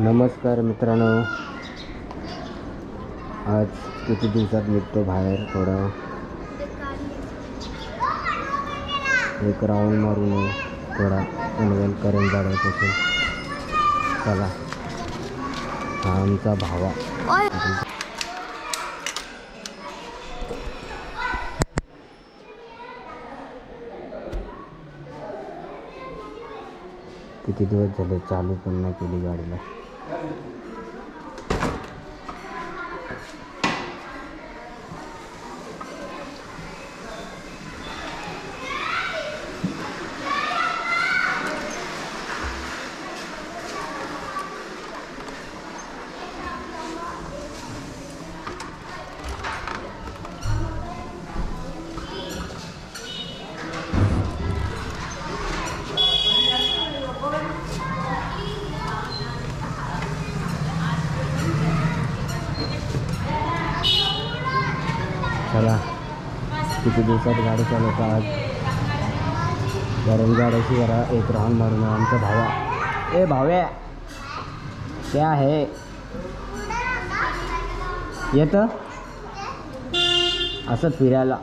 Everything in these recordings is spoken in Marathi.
नमस्कार मित्रांनो. आज किती दिवसात निघतो बाहेर थोडं? एक राऊंड मारून थोडा अनवेल करून जाण्यापासून. चला. हा आमचा भावा. किती दिवस झाले? चालू पण नाही केली गाडीला. Thank you. चला. किती दिवसात गाडी चालवतो आज? गरम गाड्याची जरा एक राहून मारून आमचा भावा. ए भाव्या. क्या आहे येत? असं फिरायला.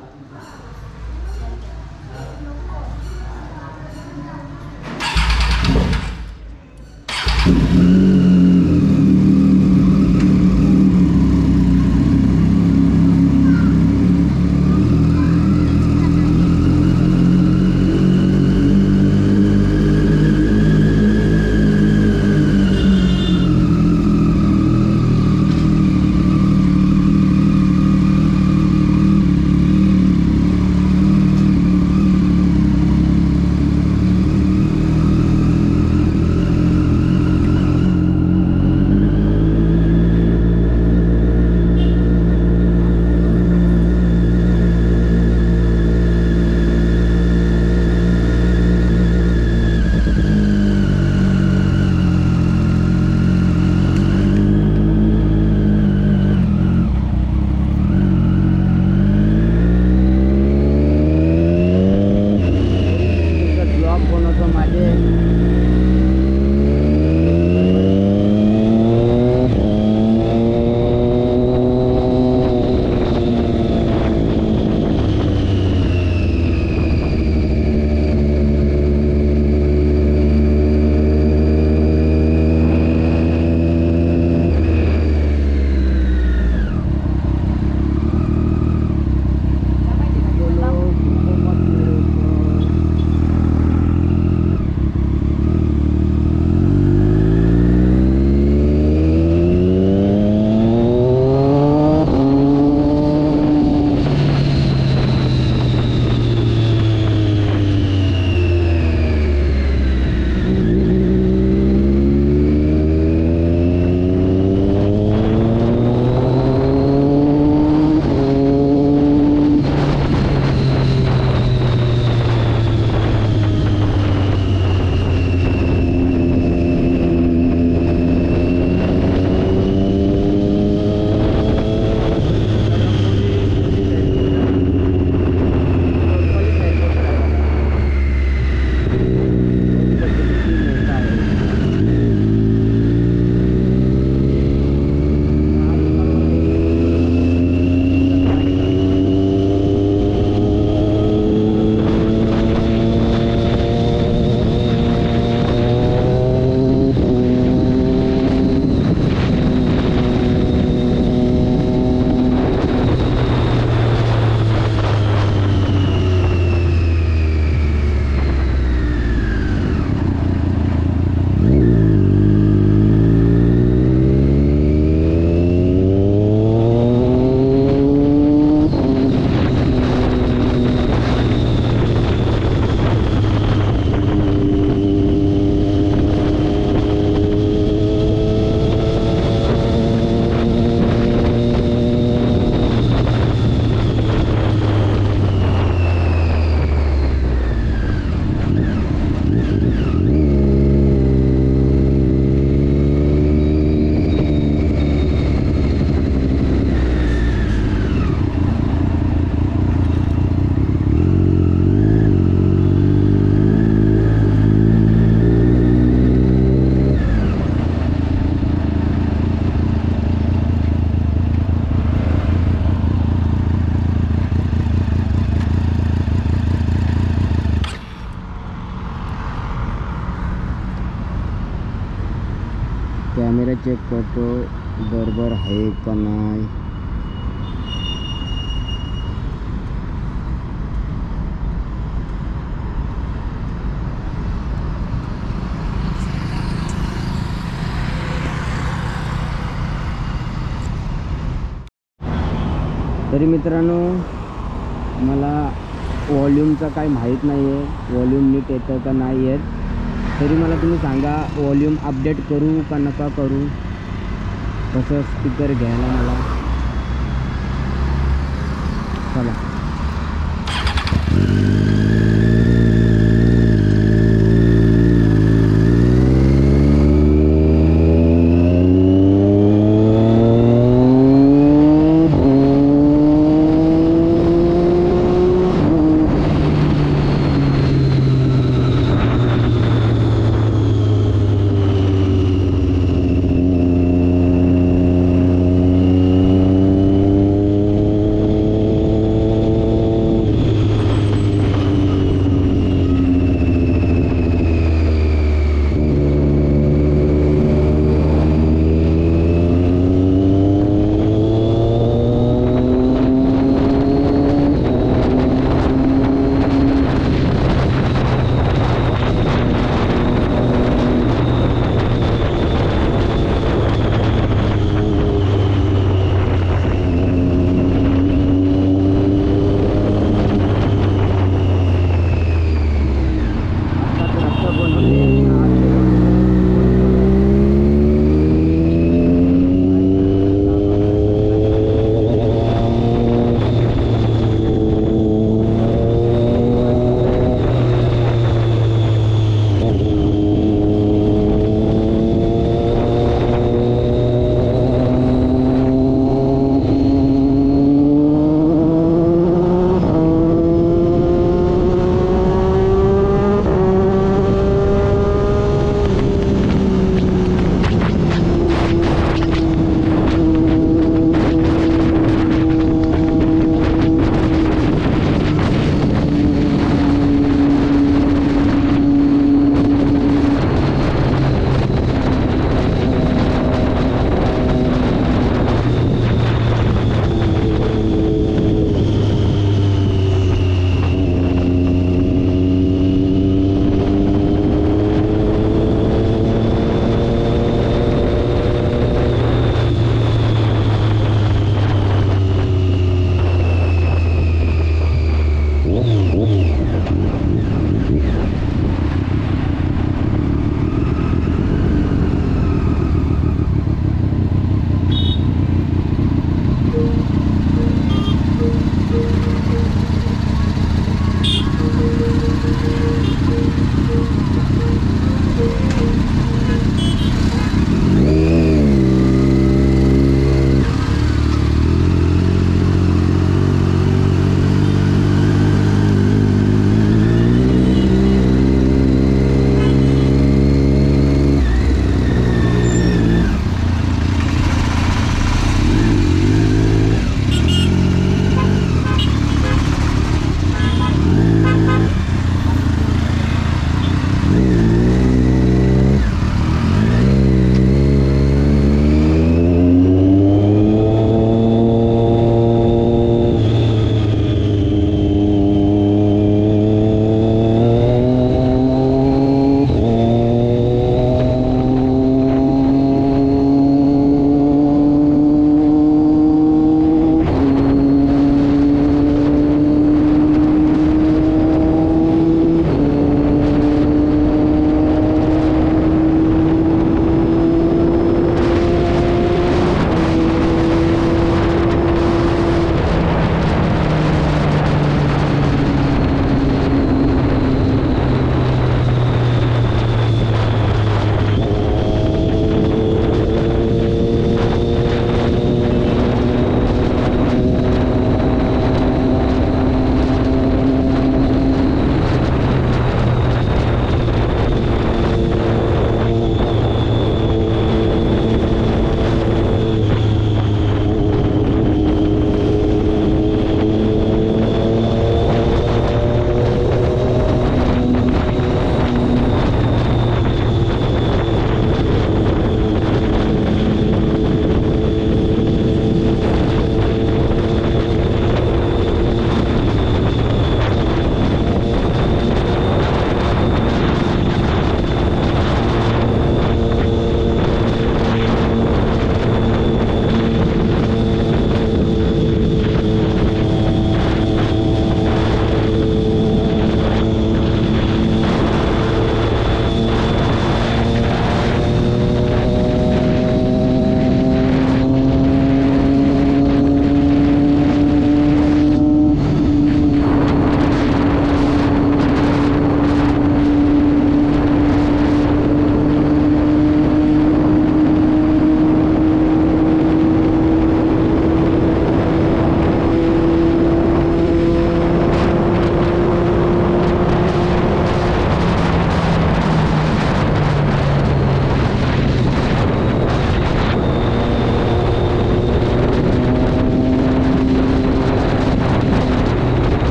आहे का नाही? तरी मित्रांनो मला वॉल्यूमचं काही माहीत नाही आहे. वॉल्यूम नीट येतं का नाही येत? तरी मला तुम्ही सांगा वॉल्यूम अपडेट करू का नका करू? कसं स्पीकर घ्यायला मला. चला.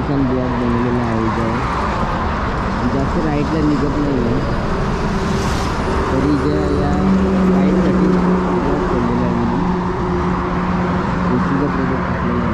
दिवसांनी ब्लॉक बनवलेला आहे इथं. जास्त राईटला निघत नाही आहे तरी ज्या या राईटसाठी ब्लॉक केलेला आहे. मी एसीचा प्रोजेक्ट टाकलेला आहे.